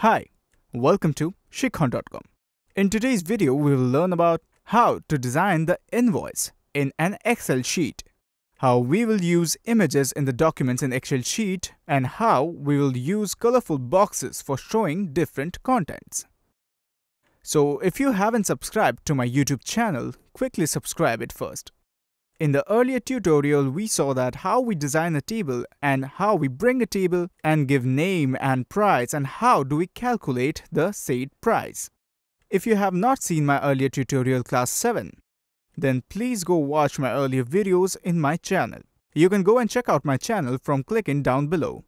Hi, welcome to Sikkhon.com. In today's video, we will learn about how to design the invoice in an Excel sheet, how we will use images in the documents in Excel sheet, and how we will use colorful boxes for showing different contents. So if you haven't subscribed to my YouTube channel, quickly subscribe it first. In the earlier tutorial, we saw that how we design a table and how we bring a table and give name and price and how do we calculate the said price. If you have not seen my earlier tutorial class 7, then please go watch my earlier videos in my channel. You can go and check out my channel from clicking down below.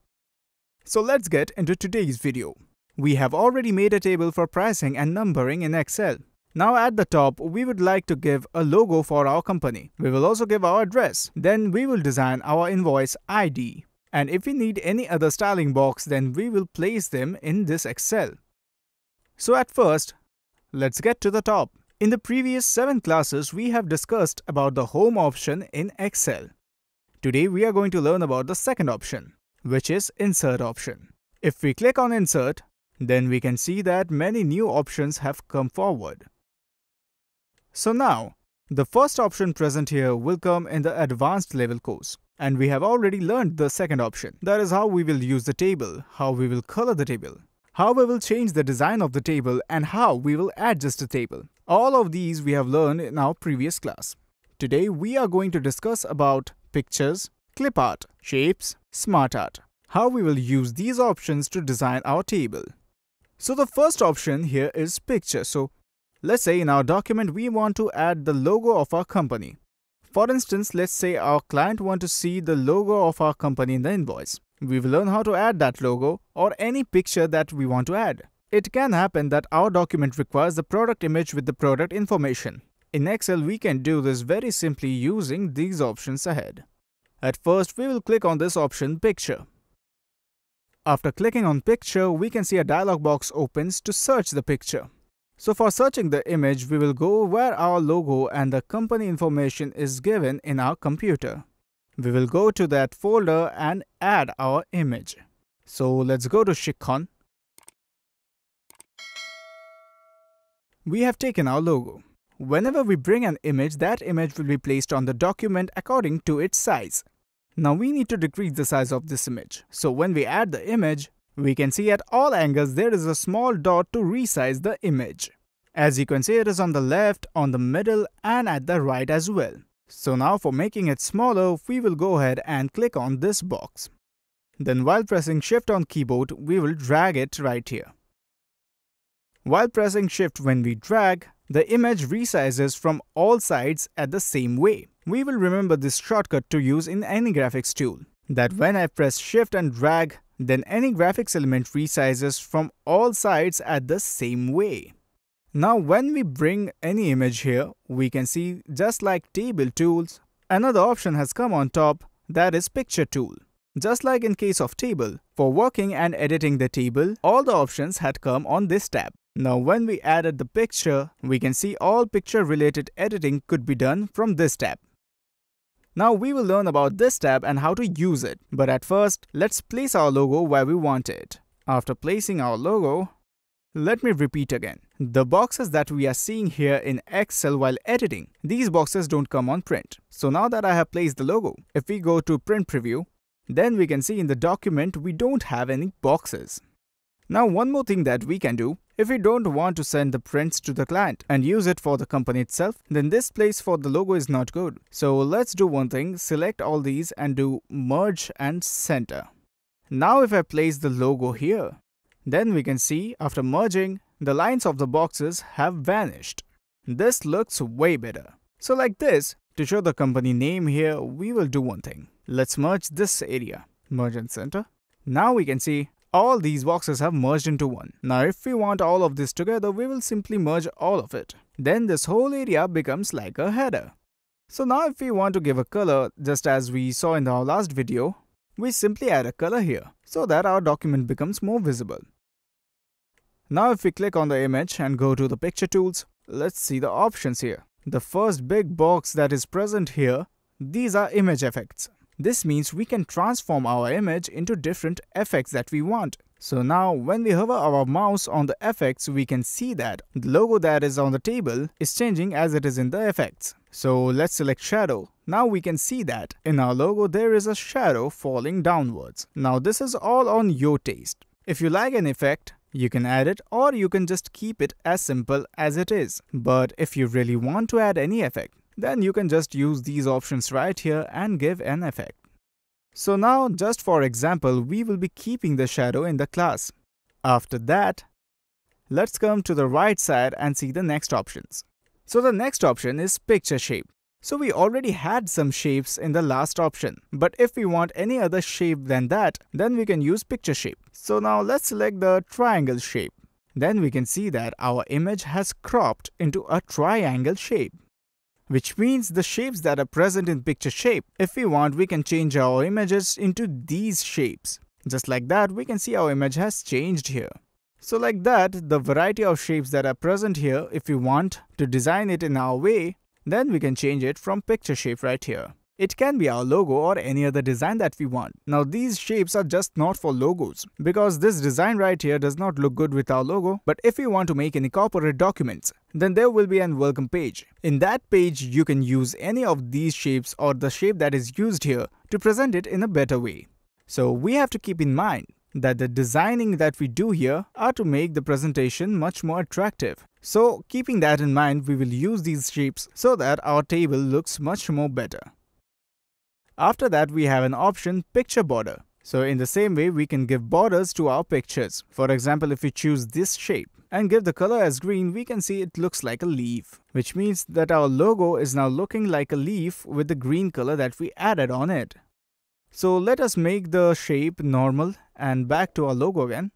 So let's get into today's video. We have already made a table for pricing and numbering in Excel. Now at the top, we would like to give a logo for our company. We will also give our address. Then we will design our invoice ID. And if we need any other styling box, then we will place them in this Excel. So at first, let's get to the top. In the previous 7 classes, we have discussed about the home option in Excel. Today we are going to learn about the second option, which is insert option. If we click on insert, then we can see that many new options have come forward. So now, the first option present here will come in the advanced level course. And we have already learned the second option. That is how we will use the table, how we will color the table, how we will change the design of the table and how we will adjust the table. All of these we have learned in our previous class. Today we are going to discuss about pictures, clip art, shapes, smart art, how we will use these options to design our table. So the first option here is picture. So Let's say in our document we want to add the logo of our company. For instance, let's say our client want to see the logo of our company in the invoice. We will learn how to add that logo or any picture that we want to add. It can happen that our document requires the product image with the product information. In Excel, we can do this very simply using these options ahead. At first, we will click on this option Picture. After clicking on Picture, we can see a dialog box opens to search the picture. So for searching the image, we will go where our logo and the company information is given in our computer. We will go to that folder and add our image. So let's go to Sikkhon. We have taken our logo. Whenever we bring an image, that image will be placed on the document according to its size. Now we need to decrease the size of this image. So when we add the image, we can see at all angles there is a small dot to resize the image. As you can see it is on the left, on the middle and at the right as well. So now for making it smaller, we will go ahead and click on this box. Then while pressing shift on keyboard, we will drag it right here. While pressing shift when we drag, the image resizes from all sides at the same way. We will remember this shortcut to use in any graphics tool. That when I press shift and drag, then any graphics element resizes from all sides at the same way. Now when we bring any image here, we can see just like table tools, another option has come on top that is picture tool. Just like in case of table, for working and editing the table, all the options had come on this tab. Now when we added the picture, we can see all picture related editing could be done from this tab. Now we will learn about this tab and how to use it. But at first, let's place our logo where we want it. After placing our logo, let me repeat again. The boxes that we are seeing here in Excel while editing, these boxes don't come on print. So now that I have placed the logo, if we go to print preview, then we can see in the document we don't have any boxes. Now one more thing that we can do, if we don't want to send the prints to the client and use it for the company itself, then this place for the logo is not good. So let's do one thing, select all these and do merge and center. Now if I place the logo here, then we can see after merging, the lines of the boxes have vanished. This looks way better. So like this, to show the company name here, we will do one thing. Let's merge this area. Merge and center. Now we can see all these boxes have merged into one. Now if we want all of this together, we will simply merge all of it. Then this whole area becomes like a header. So now if we want to give a color, just as we saw in our last video, we simply add a color here, so that our document becomes more visible. Now if we click on the image and go to the picture tools, let's see the options here. The first big box that is present here, these are image effects. This means we can transform our image into different effects that we want. So now when we hover our mouse on the effects, we can see that the logo that is on the table is changing as it is in the effects. So let's select shadow. Now we can see that in our logo there is a shadow falling downwards. Now this is all on your taste. If you like an effect, you can add it or you can just keep it as simple as it is. But if you really want to add any effect, then you can just use these options right here and give an effect. So now, just for example, we will be keeping the shadow in the class. After that, let's come to the right side and see the next options. So the next option is picture shape. So we already had some shapes in the last option. But if we want any other shape than that, then we can use picture shape. So now let's select the triangle shape. Then we can see that our image has cropped into a triangle shape which means the shapes that are present in picture shape. If we want, we can change our images into these shapes. Just like that, we can see our image has changed here. So like that, the variety of shapes that are present here, if we want to design it in our way, then we can change it from picture shape right here. It can be our logo or any other design that we want. Now these shapes are just not for logos because this design right here does not look good with our logo. But if you want to make any corporate documents, then there will be an welcome page. In that page, you can use any of these shapes or the shape that is used here to present it in a better way. So we have to keep in mind that the designing that we do here are to make the presentation much more attractive. So keeping that in mind, we will use these shapes so that our table looks much more better. After that, we have an option picture border. So in the same way, we can give borders to our pictures. For example, if we choose this shape and give the color as green, we can see it looks like a leaf, which means that our logo is now looking like a leaf with the green color that we added on it. So let us make the shape normal and back to our logo again.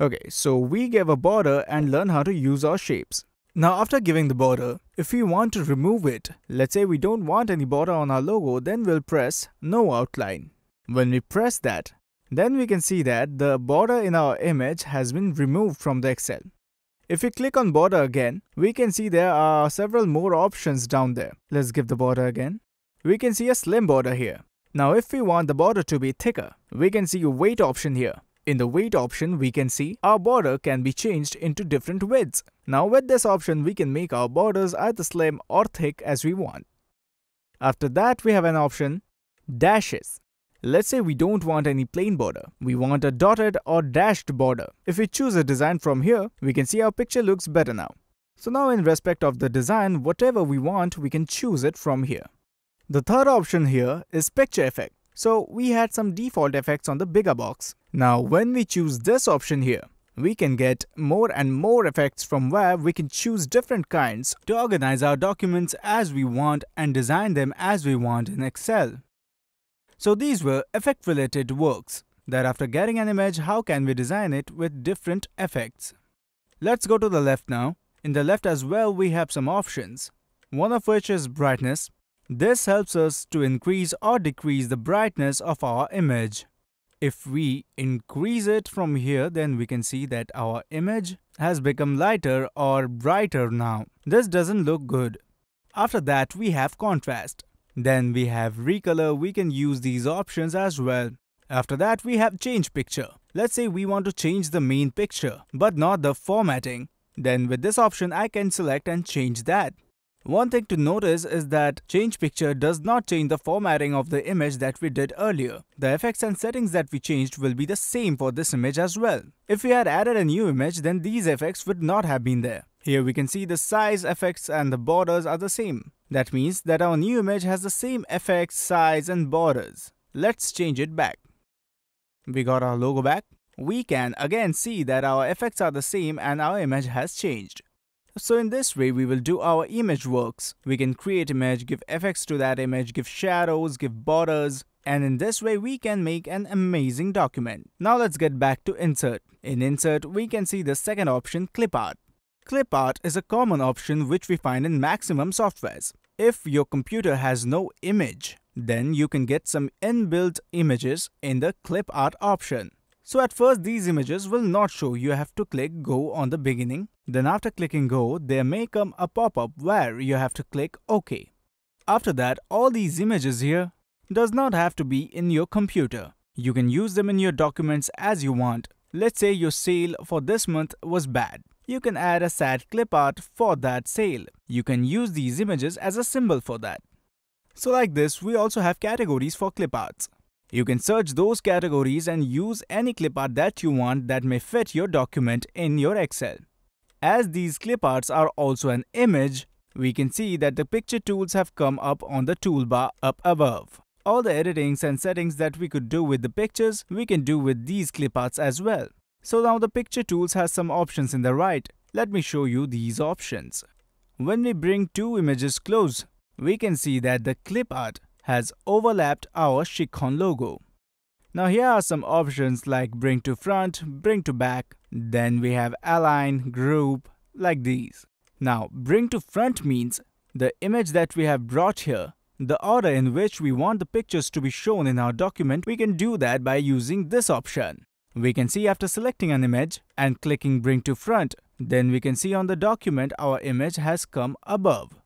Okay, so we gave a border and learn how to use our shapes. Now after giving the border, if we want to remove it, let's say we don't want any border on our logo, then we'll press no outline. When we press that, then we can see that the border in our image has been removed from the Excel. If we click on border again, we can see there are several more options down there. Let's give the border again. We can see a slim border here. Now if we want the border to be thicker, we can see a weight option here. In the weight option, we can see our border can be changed into different widths. Now with this option, we can make our borders either slim or thick as we want. After that, we have an option, dashes. Let's say we don't want any plain border. We want a dotted or dashed border. If we choose a design from here, we can see our picture looks better now. So now in respect of the design, whatever we want, we can choose it from here. The third option here is picture effect. So we had some default effects on the bigger box. Now when we choose this option here, we can get more and more effects from where we can choose different kinds to organize our documents as we want and design them as we want in Excel. So these were effect related works that after getting an image how can we design it with different effects. Let's go to the left now. In the left as well we have some options, one of which is brightness this helps us to increase or decrease the brightness of our image. If we increase it from here, then we can see that our image has become lighter or brighter now. This doesn't look good. After that, we have contrast. Then we have recolor, we can use these options as well. After that, we have change picture. Let's say we want to change the main picture, but not the formatting. Then with this option, I can select and change that. One thing to notice is that change picture does not change the formatting of the image that we did earlier. The effects and settings that we changed will be the same for this image as well. If we had added a new image then these effects would not have been there. Here we can see the size effects and the borders are the same. That means that our new image has the same effects, size and borders. Let's change it back. We got our logo back. We can again see that our effects are the same and our image has changed. So in this way, we will do our image works. We can create image, give effects to that image, give shadows, give borders, and in this way we can make an amazing document. Now let's get back to insert. In insert, we can see the second option clip art. Clip art is a common option which we find in maximum softwares. If your computer has no image, then you can get some inbuilt images in the clip art option. So at first these images will not show you have to click go on the beginning. Then after clicking go, there may come a pop-up where you have to click OK. After that, all these images here does not have to be in your computer. You can use them in your documents as you want. Let's say your sale for this month was bad. You can add a sad clip art for that sale. You can use these images as a symbol for that. So like this, we also have categories for clip arts. You can search those categories and use any clip art that you want that may fit your document in your Excel. As these clip arts are also an image, we can see that the picture tools have come up on the toolbar up above. All the editings and settings that we could do with the pictures, we can do with these clip arts as well. So now the picture tools has some options in the right. Let me show you these options. When we bring two images close, we can see that the clip art has overlapped our Sikkhon logo. Now here are some options like bring to front, bring to back, then we have align, group, like these. Now, bring to front means the image that we have brought here, the order in which we want the pictures to be shown in our document, we can do that by using this option. We can see after selecting an image and clicking bring to front, then we can see on the document our image has come above.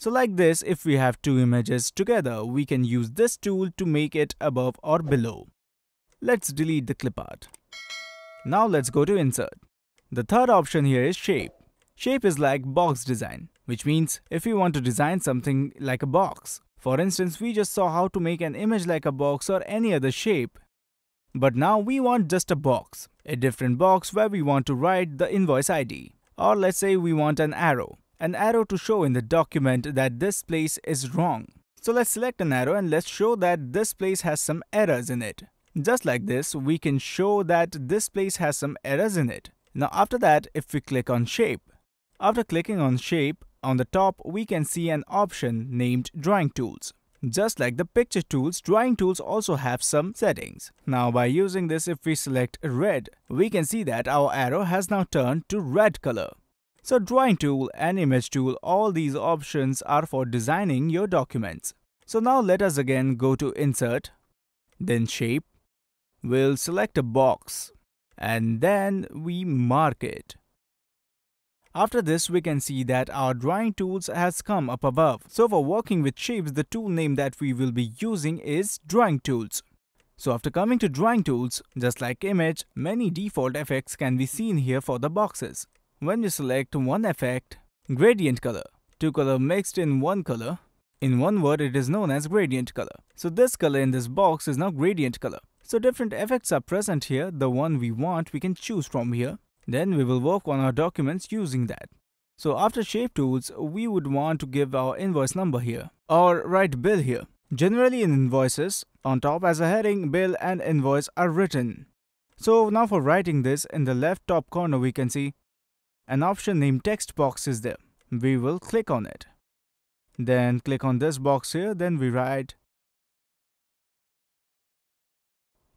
So like this, if we have two images together, we can use this tool to make it above or below. Let's delete the clip art. Now let's go to insert. The third option here is shape. Shape is like box design, which means if we want to design something like a box. For instance, we just saw how to make an image like a box or any other shape. But now we want just a box, a different box where we want to write the invoice ID. Or let's say we want an arrow, an arrow to show in the document that this place is wrong. So let's select an arrow and let's show that this place has some errors in it. Just like this, we can show that this place has some errors in it. Now after that, if we click on shape, after clicking on shape, on the top we can see an option named drawing tools. Just like the picture tools, drawing tools also have some settings. Now by using this if we select red, we can see that our arrow has now turned to red color. So drawing tool and image tool, all these options are for designing your documents. So now let us again go to insert, then shape. We'll select a box and then we mark it. After this, we can see that our drawing tools has come up above. So for working with shapes, the tool name that we will be using is drawing tools. So after coming to drawing tools, just like image, many default effects can be seen here for the boxes. When we select one effect, gradient color, two color mixed in one color, in one word it is known as gradient color. So this color in this box is now gradient color. So different effects are present here, the one we want we can choose from here. Then we will work on our documents using that. So after shape tools, we would want to give our invoice number here or write bill here. Generally in invoices, on top as a heading, bill and invoice are written. So now for writing this, in the left top corner we can see an option named text box is there. We will click on it. Then click on this box here, then we write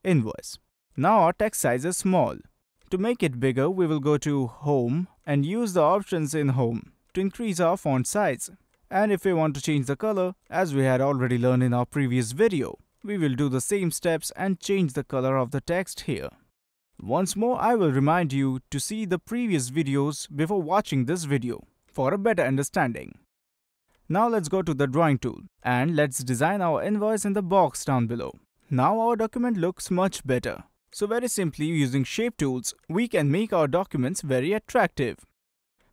invoice. Now our text size is small. To make it bigger, we will go to Home and use the options in Home to increase our font size. And if we want to change the color, as we had already learned in our previous video, we will do the same steps and change the color of the text here. Once more, I will remind you to see the previous videos before watching this video for a better understanding. Now let's go to the drawing tool and let's design our invoice in the box down below. Now our document looks much better. So very simply using shape tools, we can make our documents very attractive.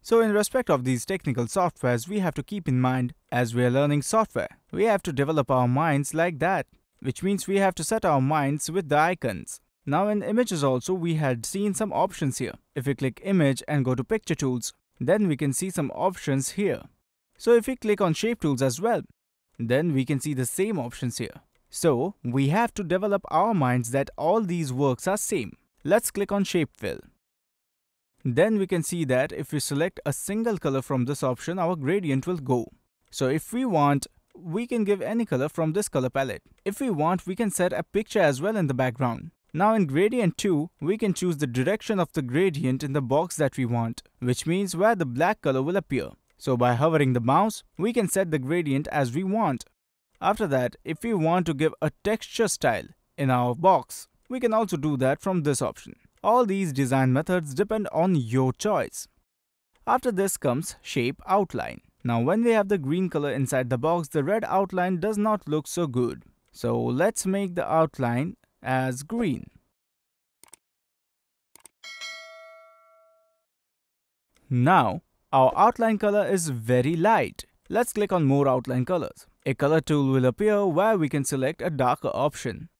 So in respect of these technical softwares, we have to keep in mind as we are learning software, we have to develop our minds like that, which means we have to set our minds with the icons. Now in images also, we had seen some options here. If we click image and go to picture tools, then we can see some options here. So if we click on shape tools as well, then we can see the same options here. So, we have to develop our minds that all these works are same. Let's click on Shape Fill. Then we can see that if we select a single color from this option, our gradient will go. So if we want, we can give any color from this color palette. If we want, we can set a picture as well in the background. Now in gradient 2, we can choose the direction of the gradient in the box that we want, which means where the black color will appear. So by hovering the mouse, we can set the gradient as we want. After that, if we want to give a texture style in our box, we can also do that from this option. All these design methods depend on your choice. After this comes shape outline. Now when we have the green color inside the box, the red outline does not look so good. So let's make the outline as green. Now, our outline color is very light. Let's click on more outline colors. A color tool will appear where we can select a darker option.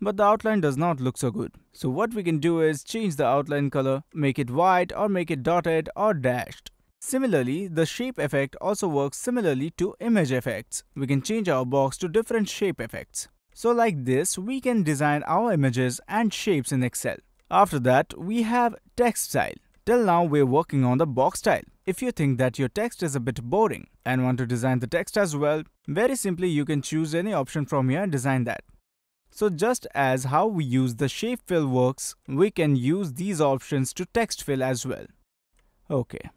But the outline does not look so good. So what we can do is change the outline color, make it white or make it dotted or dashed. Similarly, the shape effect also works similarly to image effects. We can change our box to different shape effects. So like this, we can design our images and shapes in Excel. After that, we have text style. Till now, we're working on the box style. If you think that your text is a bit boring and want to design the text as well, very simply you can choose any option from here and design that. So just as how we use the shape fill works, we can use these options to text fill as well. Okay.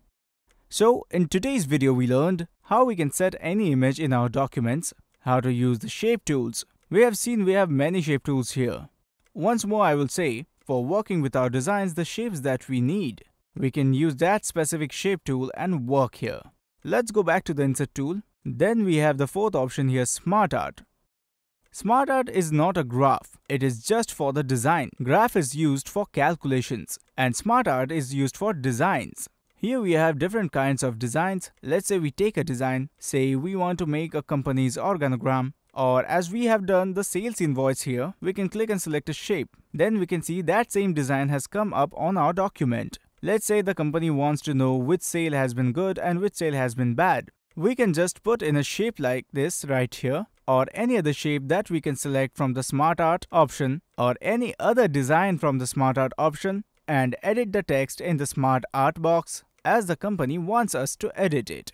So in today's video we learned how we can set any image in our documents, how to use the shape tools. We have seen we have many shape tools here. Once more I will say, for working with our designs the shapes that we need, we can use that specific shape tool and work here. Let's go back to the insert tool. Then we have the fourth option here smart art. Smart art is not a graph, it is just for the design. Graph is used for calculations and smart art is used for designs. Here we have different kinds of designs. Let's say we take a design, say we want to make a company's organogram or as we have done the sales invoice here, we can click and select a shape. Then we can see that same design has come up on our document. Let's say the company wants to know which sale has been good and which sale has been bad. We can just put in a shape like this right here or any other shape that we can select from the Smart Art option or any other design from the Smart Art option and edit the text in the Smart Art box as the company wants us to edit it.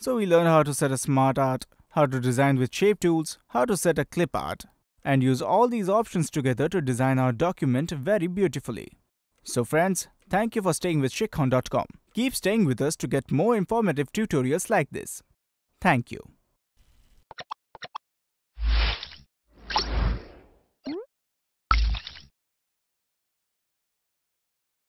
So we learn how to set a smart art, how to design with shape tools, how to set a clip art, and use all these options together to design our document very beautifully. So friends, thank you for staying with sikkhon.com. Keep staying with us to get more informative tutorials like this. Thank you.